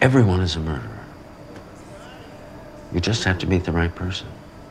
Everyone is a murderer. You just have to meet the right person.